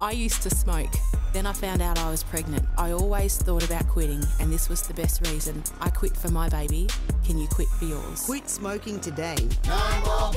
I used to smoke. Then I found out I was pregnant. I always thought about quitting, and this was the best reason. I quit for my baby. Can you quit for yours? Quit smoking today. No